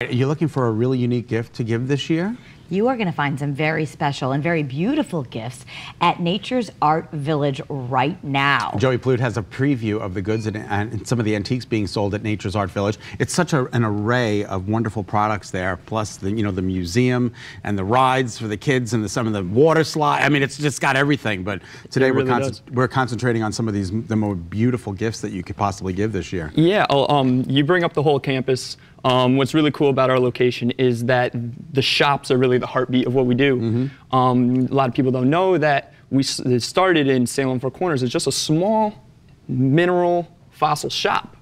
Are you looking for a really unique gift to give this year? You are going to find some very special and very beautiful gifts at Nature's Art Village right now. Joey Plude has a preview of the goods and, and some of the antiques being sold at Nature's Art Village. It's such a, an array of wonderful products there, plus the you know the museum and the rides for the kids and the, some of the water slide. I mean, it's just got everything. But today really we're does. we're concentrating on some of these the more beautiful gifts that you could possibly give this year. Yeah, oh, um, you bring up the whole campus. Um, what's really cool about our location is that the shops are really the heartbeat of what we do. Um, a lot of people don't know that we it started in Salem Four Corners as just a small mineral fossil shop.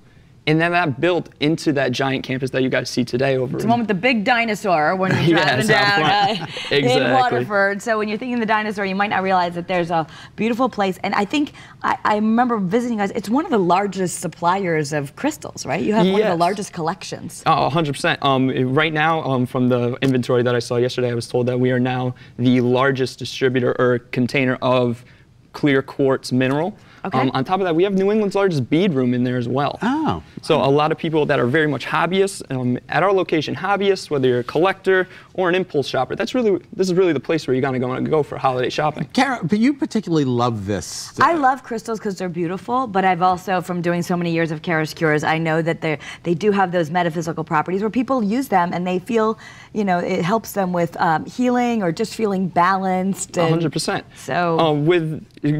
And then that built into that giant campus that you guys see today over The in- one with the big dinosaur when you're driving it's out down uh, in Waterford. So when you're thinking the dinosaur, you might not realize that there's a beautiful place. And I think I, I remember visiting guys. It's one of the largest suppliers of crystals, right? You have one of the largest collections. Oh, 100%. Um, right now, um, from the inventory that I saw yesterday, I was told that we are now the largest distributor or container of clear quartz mineral. Okay. Um, on top of that, we have New England's largest bead room in there as well. Oh. So a lot of people that are very much hobbyists um, at our location, hobbyists, whether you're a collector or an impulse shopper, that's really this is really the place where you're gonna go and go for holiday shopping. Kara, but you particularly love this. I love crystals because they're beautiful, but I've also, from doing so many years of Kara's Cures, I know that they they do have those metaphysical properties where people use them and they feel, you know, it helps them with um, healing or just feeling balanced. and- 100%. So Uh, with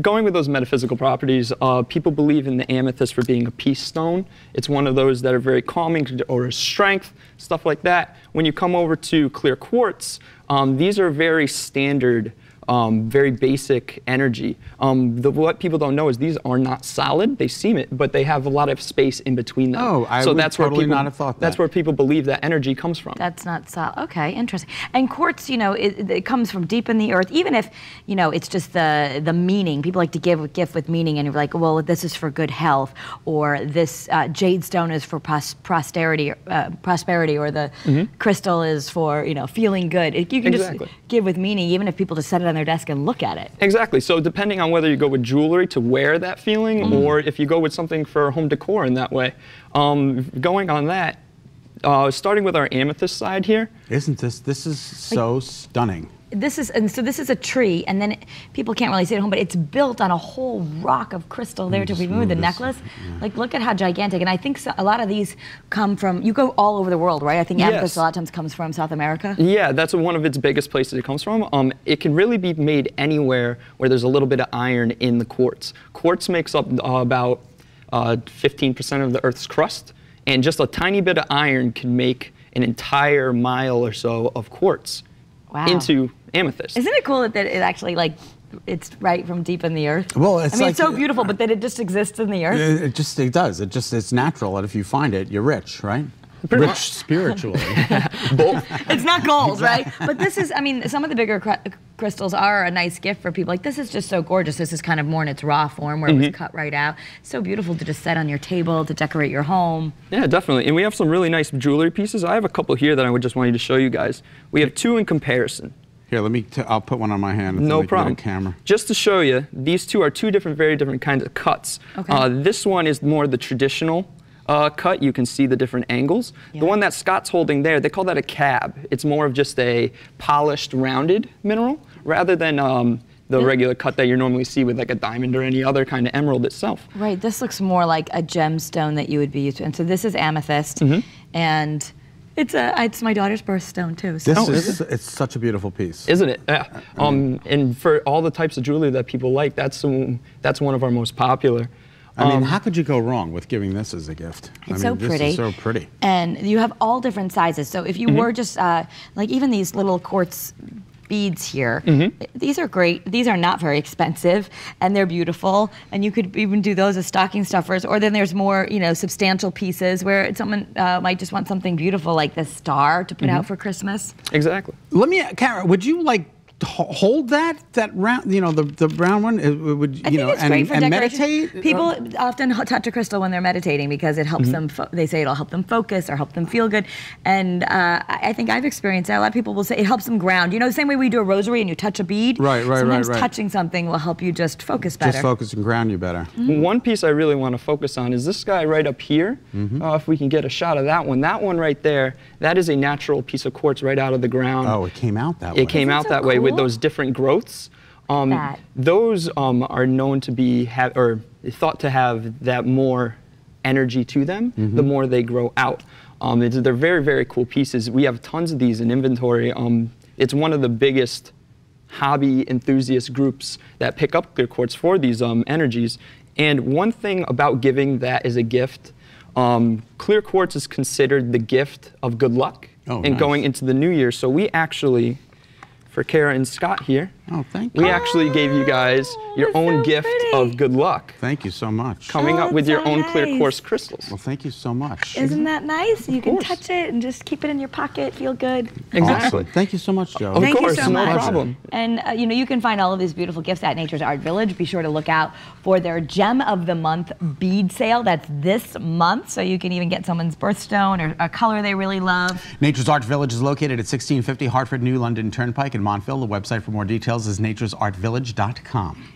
going with those metaphysical properties, uh, people believe in the amethyst for being a peace stone. It's one of those that are very calming or strength, stuff like that. When you come over to clear quartz, um, these are very standard. Um, very basic energy. Um, the, what people don't know is these are not solid. They seem it, but they have a lot of space in between them. Oh, I would totally where people, not have thought that. That's where people believe that energy comes from. That's not solid. Okay, interesting. And quartz, you know, it, it comes from deep in the earth. Even if, you know, it's just the the meaning. People like to give a gift with meaning, and you're like, well, this is for good health, or this uh, jade stone is for pros- prosperity, uh, prosperity, or the crystal is for you know feeling good. It, you can Exactly. just give with meaning, even if people just set it on their desk and look at it. Exactly. So depending on whether you go with jewelry to wear that feeling, Mm-hmm. or if you go with something for home decor in that way, um, going on that, uh, starting with our amethyst side here. Isn't this? This is so stunning. This is and so this is a tree, and then it, people can't really see it at home, but it's built on a whole rock of crystal there to remove the necklace. Like, look at how gigantic. And I think so, a lot of these come from. You go all over the world, right? I think Yes. amethyst a lot of times comes from South America. Yeah, that's one of its biggest places it comes from. Um, it can really be made anywhere where there's a little bit of iron in the quartz. Quartz makes up uh, about uh, 15% of the Earth's crust, and just a tiny bit of iron can make an entire mile or so of quartz Wow. into amethyst. Isn't it cool that, that it actually like it's right from deep in the earth? Well, it's I mean, it's like- so beautiful, uh, but that it just exists in the earth. It, it just it does. It just it's natural, and if you find it, you're rich, right? Pretty rich much. spiritually. Both. It's not gold, right? But this is, I mean, some of the bigger cr- crystals are a nice gift for people. Like, this is just so gorgeous. This is kind of more in its raw form where it was cut right out. So beautiful to just set on your table, to decorate your home. Yeah, definitely. And we have some really nice jewelry pieces. I have a couple here that I would just want you to show you guys. We have two in comparison. Here, let me. T- I'll put one on my hand. No then we get a problem. Camera. Just to show you, these two are two different, very different kinds of cuts. Okay. Uh, this one is more the traditional uh, cut. You can see the different angles. Yeah. The one that Scott's holding there, they call that a cab. It's more of just a polished, rounded mineral rather than um, the Yeah. regular cut that you normally see with like a diamond or any other kind of emerald itself. Right. This looks more like a gemstone that you would be used to. And so this is amethyst. And it's a it's my daughter's birthstone too. So This Oh, is, is it's such a beautiful piece. Isn't it? Yeah. Um, and for all the types of jewelry that people like, that's um, that's one of our most popular. I mean, Um, how could you go wrong with giving this as a gift? I It's mean, so pretty. so pretty. And you have all different sizes. So if you Mm-hmm. were just uh, like even these little quartz beads here, Mm-hmm. these are great. These are not very expensive and they're beautiful. And you could even do those as stocking stuffers. Or then there's more, you know, substantial pieces where someone uh, might just want something beautiful like this star to put Mm-hmm. out for Christmas. exactly. Let me, Kara, would you like hold that that round, you know, the the brown one. It, it would you I think know, it's and, great for and meditate. People Uh, often h- touch a crystal when they're meditating because it helps Mm-hmm. them. Fo- they say it'll help them focus or help them feel good. And uh, I I think I've experienced that. A lot of people will say it helps them ground. You know, the same way we do a rosary and you touch a bead. Right, right, right, Sometimes right. touching something will help you just focus better. just focus and ground you better. One piece I really want to focus on is this guy right up here. Mm-hmm. Uh, if we can get a shot of that one. That one right there, that is a natural piece of quartz right out of the ground. Oh, it came out that way. It came Isn't out so that way with those different growths. Um, Those um, are known to be or thought to have that more energy to them the more they grow out. Um, it's, they're very very cool pieces. We have tons of these in inventory. Um, it's one of the biggest hobby enthusiast groups that pick up clear quartz for these um, energies. And one thing about giving that as a gift, um, clear quartz is considered the gift of good luck Oh, and nice. going into the new year. So we actually, for Kara and Scott here, Oh, thank you. we actually gave you guys your that's own so gift pretty. of good luck, Thank you so much. coming Oh, up with your so own clear nice. quartz crystals. Well, thank you so much. Isn't that nice? You can course. touch it and just keep it in your pocket, feel good. Exactly. Awesome. Thank you so much, Joe. Of Thank you course, so no much. problem. And uh, you know, you can find all of these beautiful gifts at Nature's Art Village. Be sure to look out for their Gem of the Month bead sale. That's this month, so you can even get someone's birthstone or a color they really love. Nature's Art Village is located at 1650 Hartford New London Turnpike in Montville. The website for more details is naturesartvillage.com.